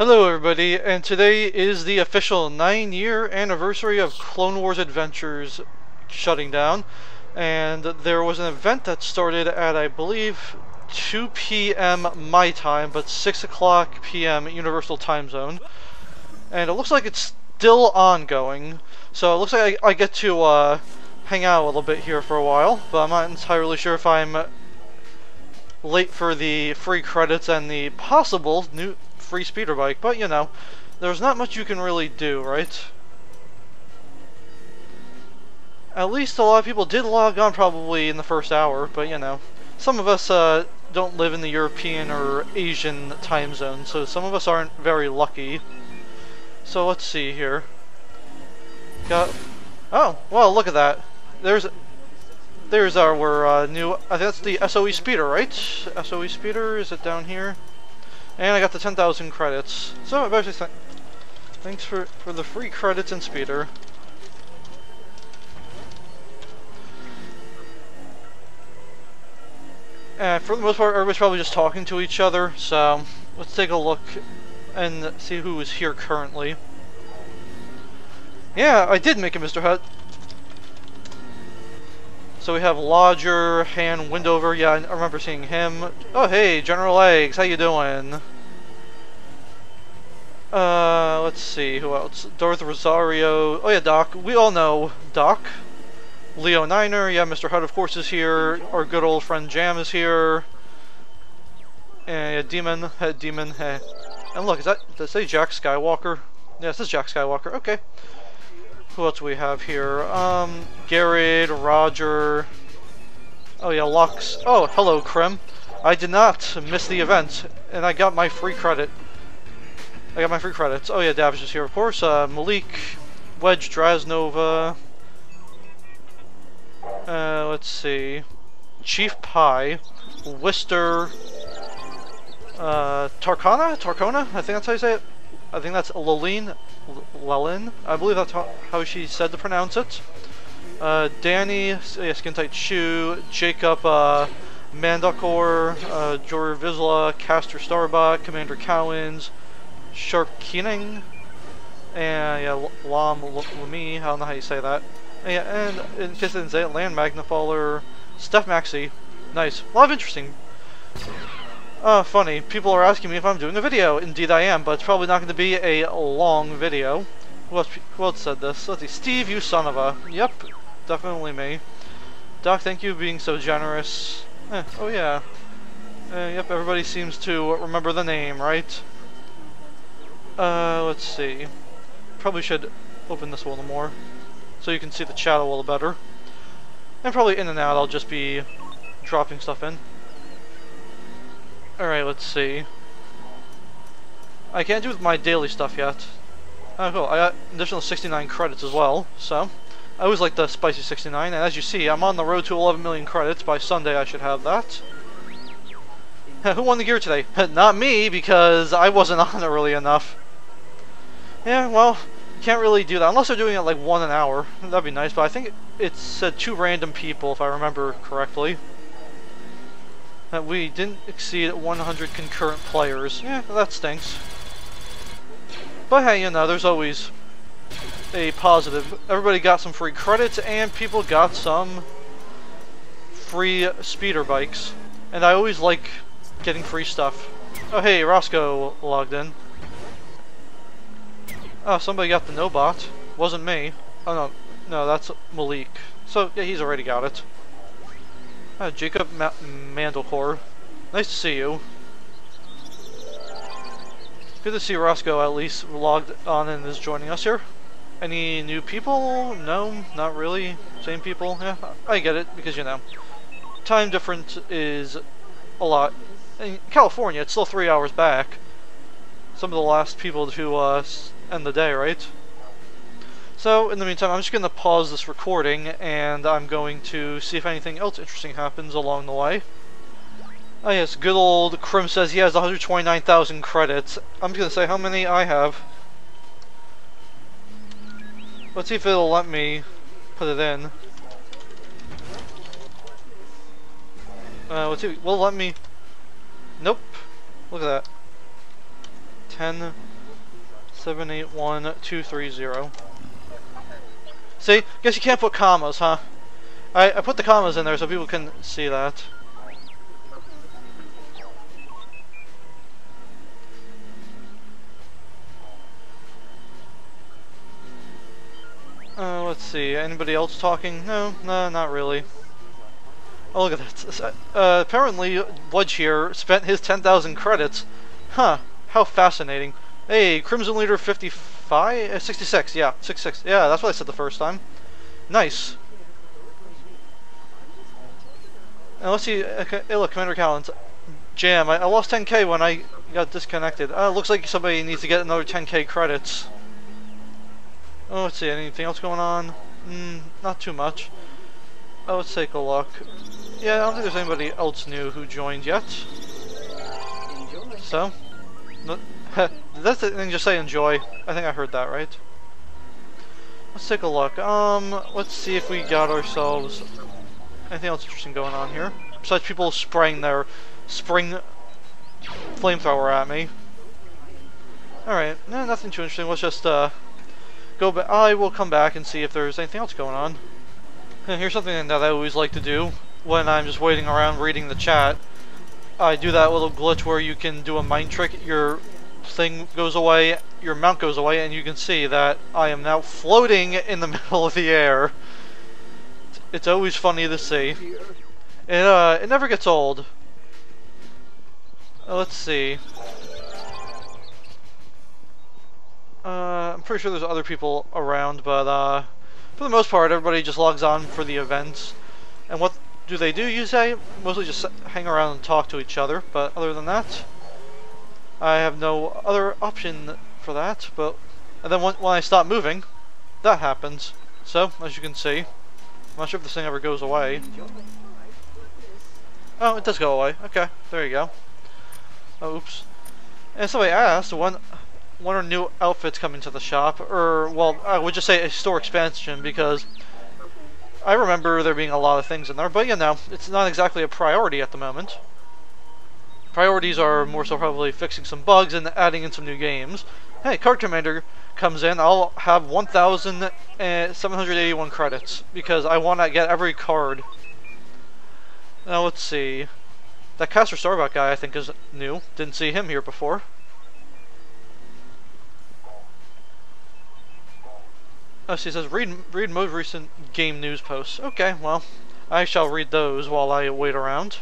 Hello everybody, and today is the official 9 year anniversary of Clone Wars Adventures shutting down. And there was an event that started at, I believe, 2 p.m. my time, but 6 o'clock p.m. Universal Time Zone. And it looks like it's still ongoing, so it looks like I, I get to uh, hang out a little bit here for a while, but I'm not entirely sure if I'm late for the free credits and the possible new free speeder bike, but you know, there's not much you can really do, right? At least a lot of people did log on probably in the first hour, but you know, some of us uh, don't live in the European or Asian time zone, so some of us aren't very lucky. So let's see here. Got, oh, well, look at that. There's there's our uh, new, I think that's the SOE speeder, right? SOE speeder, is it down here? And I got the 10,000 credits. So, basically, th thanks for, for the free credits and speeder. And for the most part, everybody's probably just talking to each other, so let's take a look and see who is here currently. Yeah, I did make a Mr. Hutt. So we have Lodger, Han, Windover. Yeah, I remember seeing him. Oh, hey, General Eggs, how you doing? Uh, let's see, who else? Darth Rosario. Oh yeah, Doc. We all know Doc. Leo Niner. Yeah, Mr. Hutt, of course, is here. Our good old friend Jam is here. And yeah, Demon. Hey, Demon. Hey. And look, is that, does it say Jack Skywalker? Yeah, it says Jack Skywalker. Okay. Who else we have here? Um, Garrett, Roger. Oh yeah, Lux. Oh, hello, Krim. I did not miss the event, and I got my free credit. I got my free credits. Oh yeah, Davish is here, of course. Uh, Malik, Wedge, Draznova. Uh, let's see. Chief Pie, Wister, uh, Tarkana? Tarkona? I think that's how you say it. I think that's Laline. Lelin, I believe that's how, she said to pronounce it. Uh, Danny, yeah, Skin Tight Shoe, Jacob, uh, Mandakor, uh, Jor Vizsla, Caster Starbuck, Commander Cowens, Sharp Keening, and yeah, Lam Lamy, I don't know how you say that. And, yeah, and in case I didn't say it, Land Magnifaller, Steph Maxi, nice. A lot of interesting uh, funny. People are asking me if I'm doing a video. Indeed I am, but it's probably not going to be a long video. Who else, who else said this? Let's see. Steve, you son of a... Yep, definitely me. Doc, thank you for being so generous. Eh, oh yeah. Uh, yep, everybody seems to remember the name, right? Uh, let's see. Probably should open this little more. So you can see the chat a little better. And probably in and out I'll just be dropping stuff in. Alright, let's see. I can't do my daily stuff yet. Oh cool, I got additional 69 credits as well, so... I always like the spicy 69, and as you see, I'm on the road to 11 million credits. By Sunday I should have that. Who won the gear today? Not me, because I wasn't on early enough. Yeah, well, you can't really do that, unless they're doing it like one an hour. That'd be nice, but I think it said two random people, if I remember correctly that we didn't exceed 100 concurrent players. Yeah, that stinks. But hey, you know, there's always a positive. Everybody got some free credits, and people got some free speeder bikes. And I always like getting free stuff. Oh hey, Roscoe logged in. Oh, somebody got the no-bot. Wasn't me. Oh no, no, that's Malik. So, yeah, he's already got it. Uh, Jacob Ma. Nice to see you. Good to see Roscoe at least logged on and is joining us here. Any new people? No, not really. Same people? Yeah, I get it, because, you know, time difference is a lot. In California, it's still three hours back. Some of the last people to uh, end the day, right? So, in the meantime, I'm just going to pause this recording, and I'm going to see if anything else interesting happens along the way. Oh yes, good old Krim says he has 129,000 credits. I'm just going to say how many I have. Let's see if it'll let me put it in. Uh, let's see, will let me... Nope. Look at that. 10 781 230. See? Guess you can't put commas, huh? I, I put the commas in there so people can see that. Uh, let's see. Anybody else talking? No, no, not really. Oh, look at that. Uh, apparently, here spent his 10,000 credits. Huh. How fascinating. Hey, Crimson Leader 55? Uh, 66, yeah. 66. Yeah, that's what I said the first time. Nice. Now let's see. Look, Commander Callens. Jam, I, I lost 10k when I got disconnected. Uh, looks like somebody needs to get another 10k credits. Oh, let's see, anything else going on? Mm, not too much. Oh, let's take a look. Yeah, I don't think there's anybody else new who joined yet. So, no, that's the thing, just say enjoy. I think I heard that, right? Let's take a look. Um, let's see if we got ourselves anything else interesting going on here. Besides people spraying their spring flamethrower at me. Alright, no, nothing too interesting. Let's just, uh, go back. I will come back and see if there's anything else going on. And here's something that I always like to do when I'm just waiting around reading the chat. I do that little glitch where you can do a mind trick. Your thing goes away, your mount goes away, and you can see that I am now floating in the middle of the air. It's always funny to see. It, uh, it never gets old. Let's see. Uh, I'm pretty sure there's other people around, but uh, for the most part, everybody just logs on for the events. And what do they do, you say? Mostly just hang around and talk to each other, but other than that, I have no other option for that. But And then when, when I stop moving, that happens. So, as you can see, I'm not sure if this thing ever goes away. Oh, it does go away. Okay, there you go. Oh, oops. And somebody asked, when when are new outfits coming to the shop? Or, well, I would just say a store expansion because I remember there being a lot of things in there, but you know, it's not exactly a priority at the moment. Priorities are more so probably fixing some bugs and adding in some new games. Hey, Card Commander comes in, I'll have 1,781 credits because I want to get every card. Now let's see. That Caster Starbuck guy I think is new. Didn't see him here before. Oh, she says, read, read most recent game news posts. Okay, well, I shall read those while I wait around.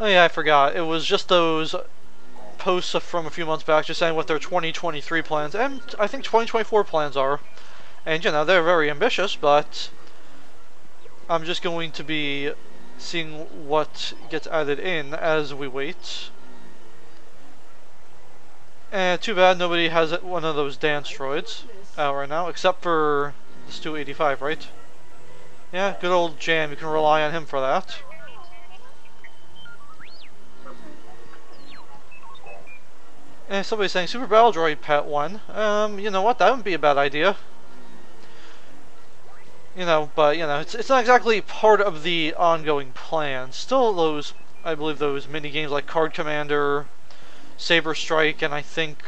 Oh yeah, I forgot. It was just those posts from a few months back just saying what their 2023 plans, and I think 2024 plans are. And, you know, they're very ambitious, but I'm just going to be seeing what gets added in as we wait. And too bad nobody has one of those dance droids out right now, except for the 285, right? Yeah, good old Jam, you can rely on him for that. And somebody's saying Super Battle Droid Pet 1. Um, you know what, that wouldn't be a bad idea. You know, but, you know, it's, it's not exactly part of the ongoing plan. Still those, I believe those mini games like Card Commander, Saber Strike, and I think,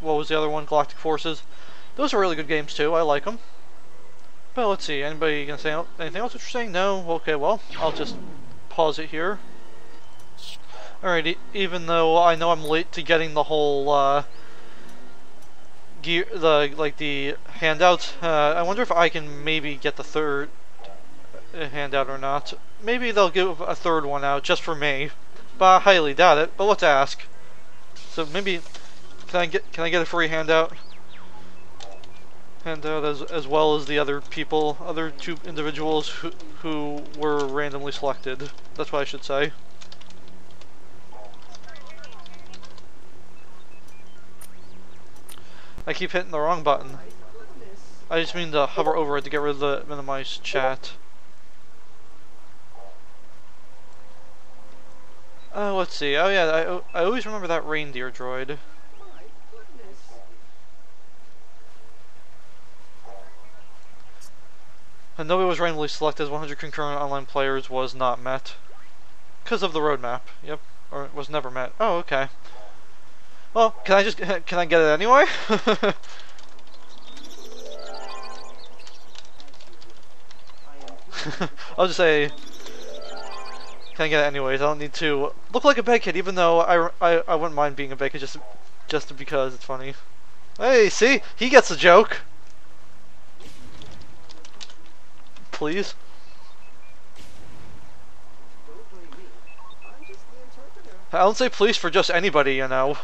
what was the other one, Galactic Forces. Those are really good games too. I like them. But let's see. Anybody gonna say anything else interesting? No. Okay. Well, I'll just pause it here. Alright. Even though I know I'm late to getting the whole uh, gear, the like the handout. Uh, I wonder if I can maybe get the third uh, handout or not. Maybe they'll give a third one out just for me, but I highly doubt it. But let's ask. So maybe can I get can I get a free handout? handout as, as well as the other people, other two individuals who, who were randomly selected. That's what I should say. I keep hitting the wrong button. I just mean to hover over it to get rid of the minimize chat. Uh, let's see. Oh yeah, I, I always remember that reindeer droid. And nobody was randomly selected as 100 concurrent online players was not met. Because of the roadmap. Yep. Or it was never met. Oh, okay. Well, can I just can I get it anyway? I'll just say, can I get it anyways? I don't need to look like a bad kid, even though I, I, I wouldn't mind being a bad kid just just because it's funny. Hey, see, he gets a joke. Please. I don't say please for just anybody, you know.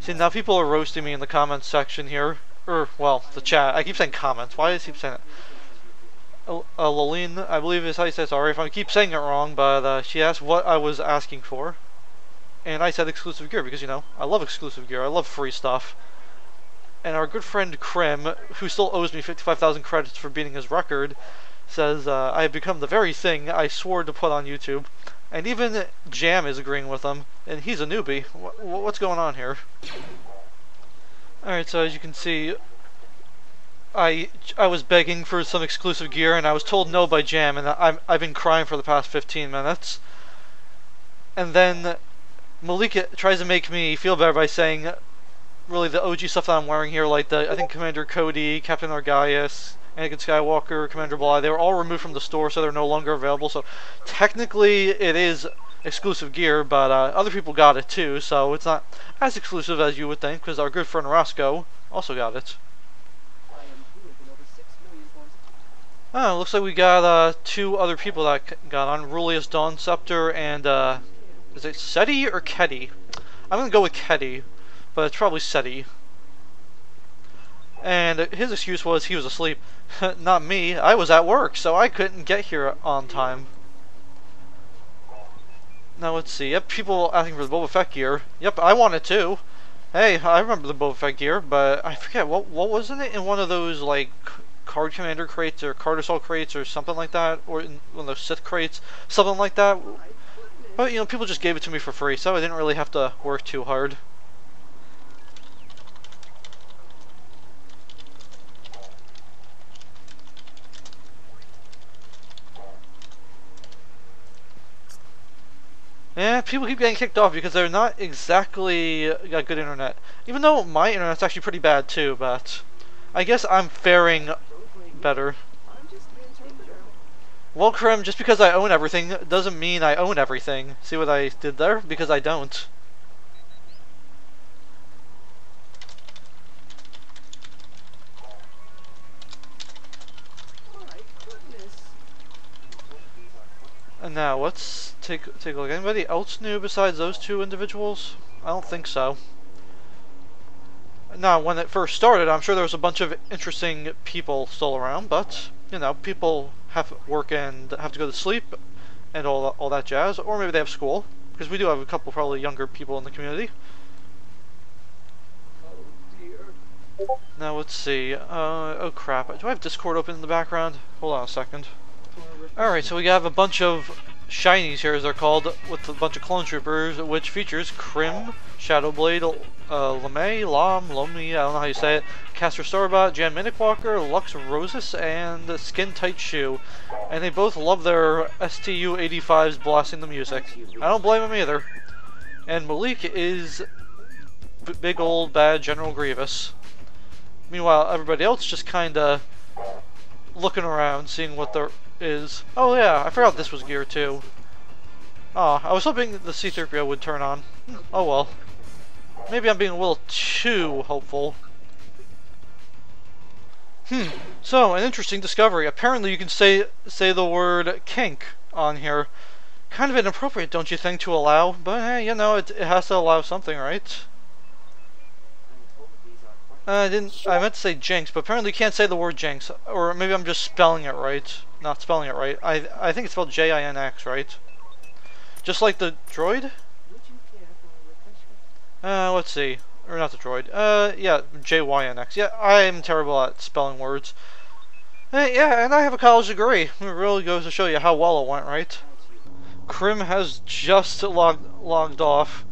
See, now people are roasting me in the comments section here. Or, well, the chat. I keep saying comments. Why does he keep saying it? Uh, I believe is how you say sorry if I keep saying it wrong, but uh, she asked what I was asking for. And I said exclusive gear because, you know, I love exclusive gear. I love free stuff. And our good friend Krim, who still owes me 55,000 credits for beating his record, says, uh, I have become the very thing I swore to put on YouTube. And even Jam is agreeing with him, and he's a newbie. what's going on here? Alright, so as you can see, I I was begging for some exclusive gear, and I was told no by Jam, and I'm, I've been crying for the past 15 minutes. And then Malika tries to make me feel better by saying, really, the OG stuff that I'm wearing here, like the, I think Commander Cody, Captain Argyus, Anakin Skywalker, Commander Bly, they were all removed from the store, so they're no longer available. So technically, it is exclusive gear, but uh, other people got it too, so it's not as exclusive as you would think, because our good friend Roscoe also got it. Oh, looks like we got uh, two other people that got on. Rulius Dawn Scepter and, uh, is it Seti or Ketty? I'm gonna go with Ketty, but it's probably Seti. And his excuse was he was asleep. Not me, I was at work, so I couldn't get here on time. Now let's see, yep, people asking for the Boba Fett gear. Yep, I want it too. Hey, I remember the Boba Fett gear, but I forget, what what wasn't it in one of those, like, card commander crates or card assault crates or something like that? Or in one of those Sith crates? Something like that? But, you know, people just gave it to me for free, so I didn't really have to work too hard. Yeah, people keep getting kicked off because they're not exactly got good internet. Even though my internet's actually pretty bad too, but I guess I'm faring better. Well, Krim, just because I own everything doesn't mean I own everything. See what I did there? Because I don't. And now, let's take take a look. Anybody else new besides those two individuals? I don't think so. Now, when it first started, I'm sure there was a bunch of interesting people still around, but, you know, people have work and have to go to sleep and all, all that jazz, or maybe they have school, because we do have a couple probably younger people in the community. Now, let's see. Uh, oh, crap. Do I have Discord open in the background? Hold on a second. Alright, so we have a bunch of shinies here, as they're called, with a bunch of clone troopers, which features Krim, Shadowblade, uh, LeMay, Lam, Lomi, I don't know how you say it, Castor Starbot, Jan Walker, Lux Rosis, and Skin Tight Shoe. And they both love their STU 85s blasting the music. I don't blame them either. And Malik is big old bad General Grievous. Meanwhile, everybody else just kinda looking around, seeing what there is... Oh yeah, I forgot this was gear too. Oh, I was hoping the C-3PO would turn on. Oh well. Maybe I'm being a little too hopeful. Hmm. So, an interesting discovery. Apparently you can say say the word kink on here. Kind of inappropriate, don't you think, to allow? But, hey, you know, it, it has to allow something, right? Uh, I didn't. I meant to say jinx, but apparently you can't say the word jinx. Or maybe I'm just spelling it right. Not spelling it right. I I think it's spelled J-I-N-X, right? Just like the droid? Uh, let's see. Or not the droid. Uh, yeah, J-Y-N-X. Yeah, I'm terrible at spelling words. Uh, yeah, and I have a college degree. It really goes to show you how well it went, right? Krim has just logged, logged off.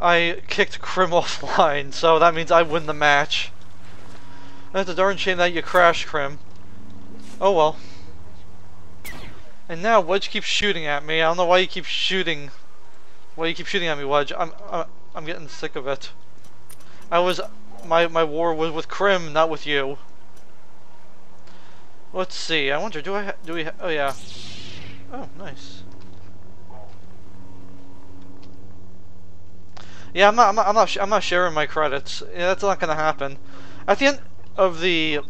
I kicked Krim offline, so that means I win the match. That's a darn shame that you crashed, Krim. Oh well. And now Wedge keeps shooting at me. I don't know why you keep shooting. Why you keep shooting at me, Wedge? I'm I'm, I'm getting sick of it. I was my my war was with Krim, not with you. Let's see. I wonder, do I do we? oh yeah. Oh, nice. Yeah, I'm not. I'm not. I'm not, I'm not sharing my credits. Yeah, that's not gonna happen. At the end of the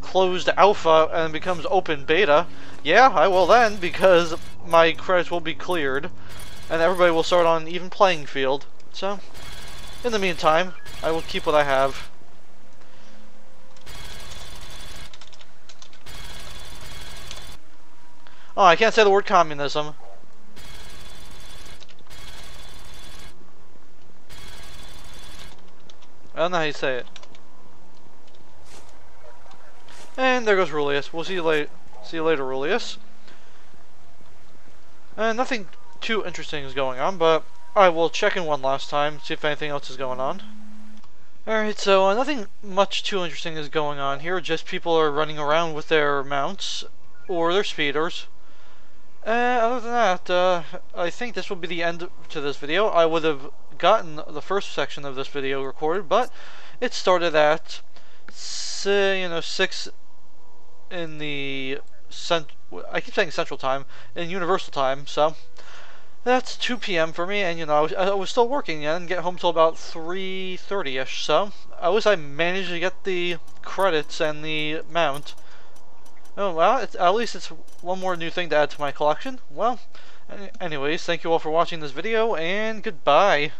closed alpha and becomes open beta, yeah, I will then because my credits will be cleared, and everybody will start on even playing field. So, in the meantime, I will keep what I have. Oh, I can't say the word communism. I don't know how you say it. And there goes Rulius. We'll see you later. See you later, Rulius. And nothing too interesting is going on, but I will check in one last time, see if anything else is going on. Alright, so uh, nothing much too interesting is going on here, just people are running around with their mounts, or their speeders. Uh, other than that, uh, I think this will be the end to this video. I would have gotten the first section of this video recorded, but it started at, say, you know, 6 in the, cent I keep saying central time, in universal time, so that's 2 p.m. for me, and you know, I was, I was still working and get home till about 3.30ish, so at least I managed to get the credits and the mount. Oh, well, at least it's one more new thing to add to my collection. Well, anyways, thank you all for watching this video, and goodbye.